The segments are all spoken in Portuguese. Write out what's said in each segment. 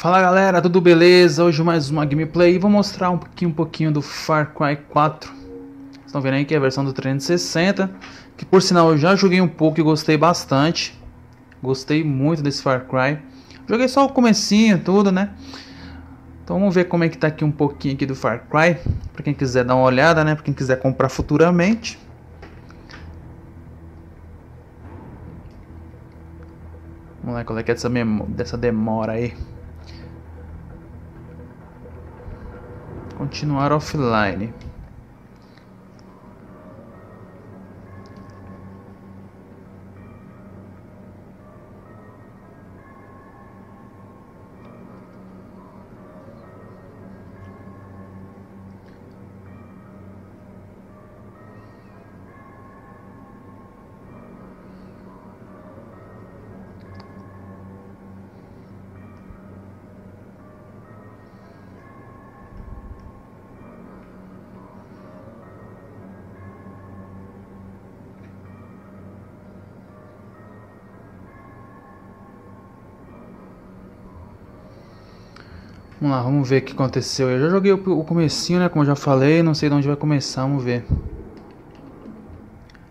Fala galera, tudo beleza? Hoje mais uma gameplay e vou mostrar um pouquinho, um pouquinho do Far Cry 4 Vocês estão vendo aí que é a versão do 360 Que por sinal eu já joguei um pouco e gostei bastante Gostei muito desse Far Cry Joguei só o comecinho tudo, né? Então vamos ver como é que tá aqui um pouquinho aqui do Far Cry Pra quem quiser dar uma olhada, né? Pra quem quiser comprar futuramente Vamos lá, qual é que é dessa, dessa demora aí Continuar offline. Vamos lá, vamos ver o que aconteceu. Eu já joguei o comecinho, né? Como eu já falei, não sei de onde vai começar, vamos ver.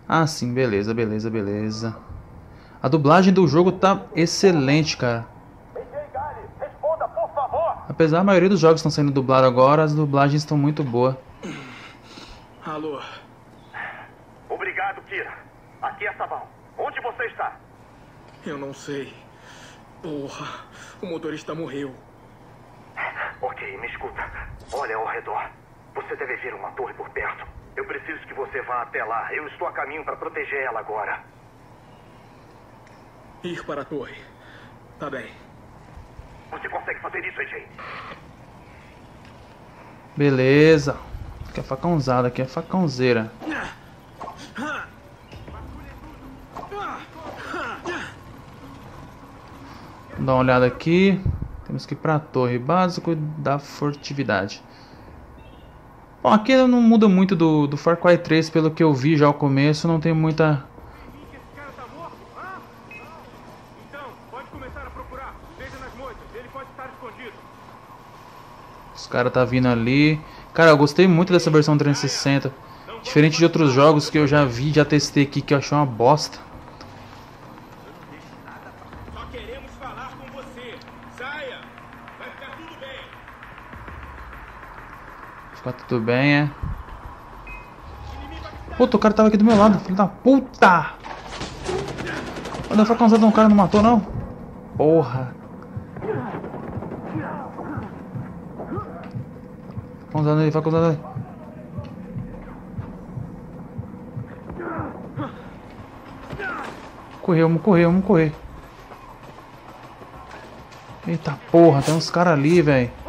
Ah, sim, beleza, beleza, beleza. A dublagem do jogo tá excelente, cara. Apesar da maioria dos jogos estão sendo dublados agora, as dublagens estão muito boas. Alô. Obrigado, Kira. Aqui é Sabão. Onde você está? Eu não sei. Porra, o motorista morreu. Ok, me escuta. Olha ao redor. Você deve ver uma torre por perto. Eu preciso que você vá até lá. Eu estou a caminho para proteger ela agora. Ir para a torre. Tá bem. Você consegue fazer isso, AJ? Beleza. Aqui é facãozada, aqui é facãozeira. Dar uma olhada aqui. Temos que ir para torre. Básico da furtividade. Bom, aqui não muda muito do, do Far Cry 3, pelo que eu vi já ao começo. Não tem muita... Os caras tá vindo ali. Cara, eu gostei muito dessa versão 360. Diferente de outros jogos que eu já vi, já testei aqui, que eu achei uma bosta. Ficar tudo bem, é. Puta, o cara tava aqui do meu lado, filho da puta! Olha, foi causado um cara não matou, não? Porra! Causando ele, vai causando ele. Correr, vamos correr, vamos correr. Eita porra, tem uns caras ali, velho.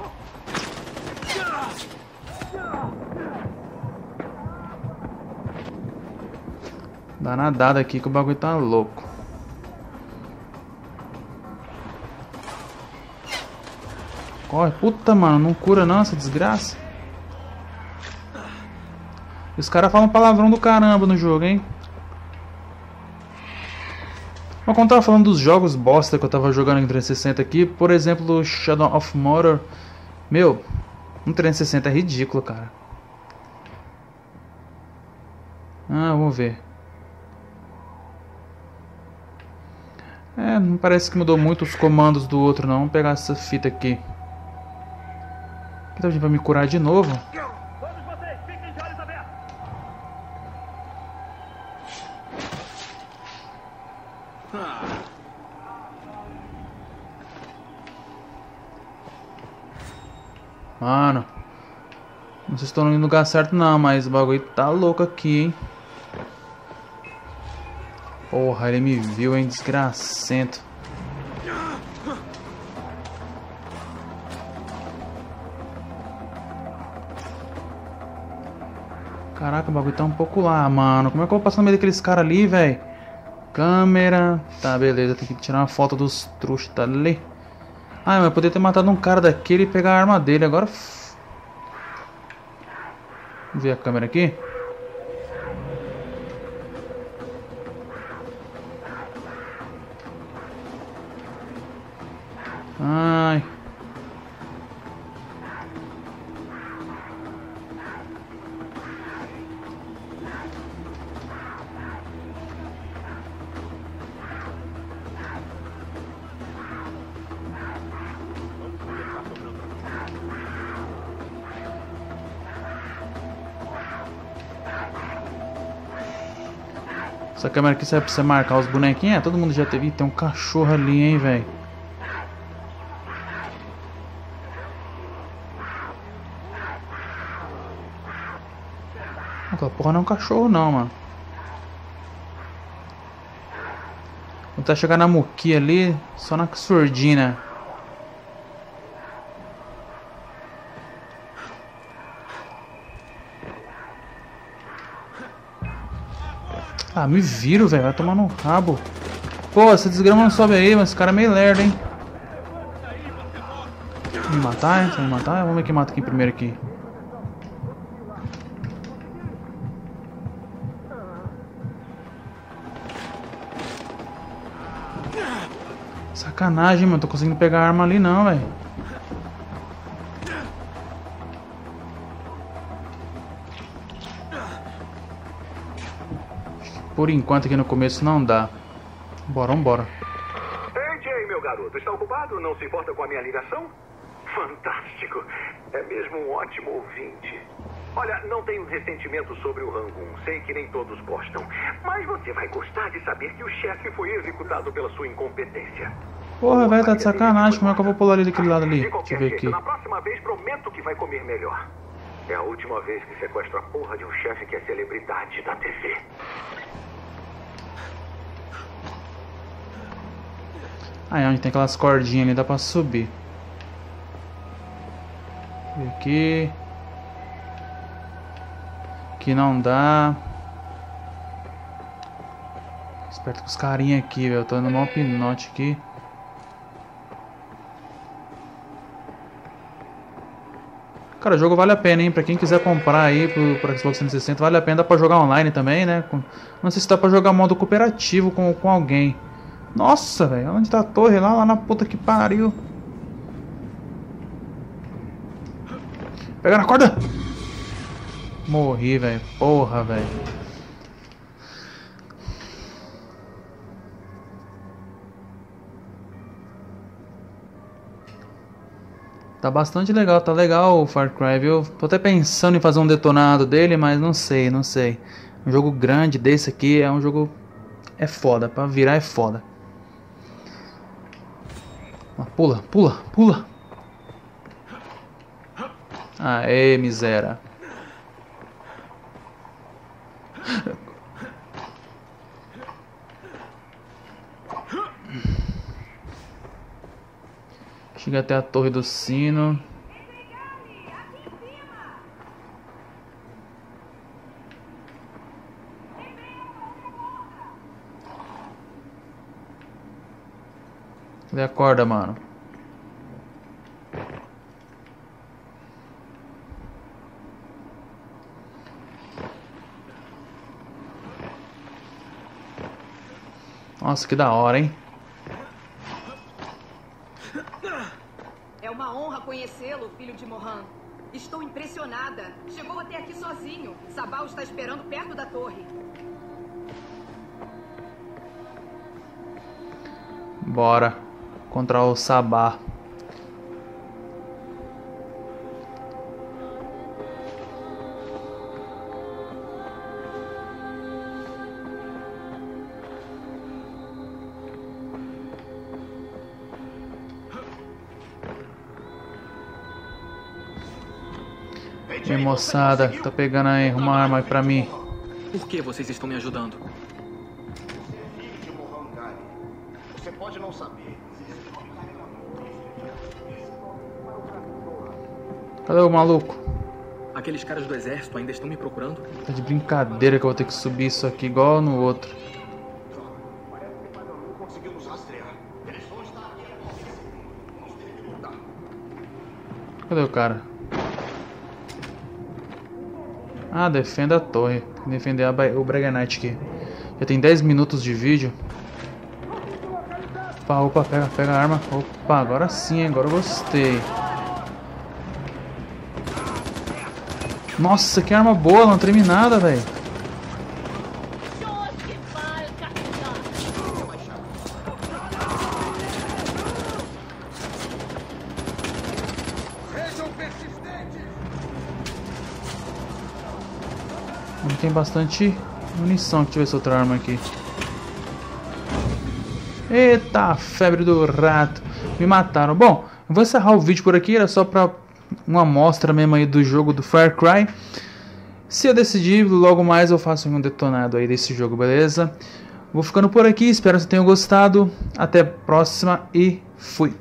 Dá nadada aqui que o bagulho tá louco. Corre. Puta, mano. Não cura não essa desgraça. Os caras falam palavrão do caramba no jogo, hein? Mas quando eu tava falando dos jogos bosta que eu tava jogando em 360 aqui, por exemplo, Shadow of Mordor, meu, um 360 é ridículo, cara. Ah, vamos ver. É, não parece que mudou muito os comandos do outro não. Vamos pegar essa fita aqui. Então a gente vai me curar de novo. Mano. Não sei se estou no lugar certo não, mas o bagulho tá louco aqui, hein. Porra, ele me viu, hein? Desgracento. Caraca, o bagulho tá um pouco lá, mano. Como é que eu vou passar no meio daqueles caras ali, velho? Câmera. Tá, beleza. Tem que tirar uma foto dos trouxas tá ali. Ah, mas eu poderia ter matado um cara daquele e pegar a arma dele. Agora... Vamos ver a câmera aqui. Ai. Essa câmera aqui serve pra você marcar os bonequinhos. É, todo mundo já teve. Tem um cachorro ali, hein, velho. Aquela porra não é um cachorro não, mano. Vou tentar chegar na Muki ali, só na surdina. Ah, me viro, velho. Vai tomar no rabo. Pô, essa desgrama não sobe aí, mas esse cara é meio lerdo, hein? Me matar, hein? Me matar? Vamos ver quem mata aqui primeiro aqui. Sacanagem, mano. Tô conseguindo pegar a arma ali não, velho. Por enquanto aqui no começo não dá. Bora, vambora. Ei, meu garoto. Está ocupado? Não se importa com a minha ligação? Fantástico. É mesmo um ótimo ouvinte. Olha, não tenho ressentimento sobre o Rangoon. Sei que nem todos gostam. Mas você vai gostar de saber que o chefe foi executado pela sua incompetência. Porra, velho, tá de sacanagem. Como é que eu vou pular ali daquele lado ali? De Deixa eu ver aqui. na próxima vez prometo que vai comer melhor. É a última vez que sequestro a porra de um chefe que é celebridade da TV. Aí onde tem aquelas cordinhas ali, dá pra subir. Aqui. Aqui não dá. Esperto com os carinha aqui, velho. Tô dando mó pinote aqui. Cara, o jogo vale a pena, hein? Pra quem quiser comprar aí pro, pro Xbox 360, vale a pena. Dá pra jogar online também, né? Com- Não sei se dá pra jogar modo cooperativo com, com alguém. Nossa, velho. Onde tá a torre? Lá, lá na puta que pariu. Pega na corda! Morri, velho. Porra, velho. Tá bastante legal, tá legal o Far Cry, viu? Tô até pensando em fazer um detonado dele, mas não sei, não sei. Um jogo grande desse aqui é um jogo. É foda, pra virar é foda. Ah, pula, pula, pula! Aê, miséria. Chega até a torre do sino. Cadê a corda, mano? Nossa, que da hora, hein? É uma conhecê-lo, filho de Mohan. Estou impressionada. Chegou até aqui sozinho. Sabal está esperando perto da torre. Bora. Contra o Sabá. E aí, moçada, tá pegando aí uma arma aí pra mim. Por que vocês estão me ajudando? Você pode não saber. Cadê o maluco? Aqueles caras do exército ainda estão me procurando? Tá de brincadeira que eu vou ter que subir isso aqui igual no outro. Parece que Padawan Ah, defenda a torre. Defender a o Braga Knight aqui. Já tem 10 minutos de vídeo. Opa, opa, pega, pega a arma. Opa, agora sim, agora eu gostei. Nossa, que arma boa, não treme nada, velho. Tem bastante Munição, deixa eu ver se outra arma aqui. Eita, febre do rato. Me mataram. Bom, vou encerrar o vídeo por aqui. Era só pra uma amostra mesmo aí do jogo do Far Cry. Se eu decidir, logo mais eu faço um detonado aí desse jogo, beleza? Vou ficando por aqui. Espero que vocês tenham gostado. Até a próxima e fui.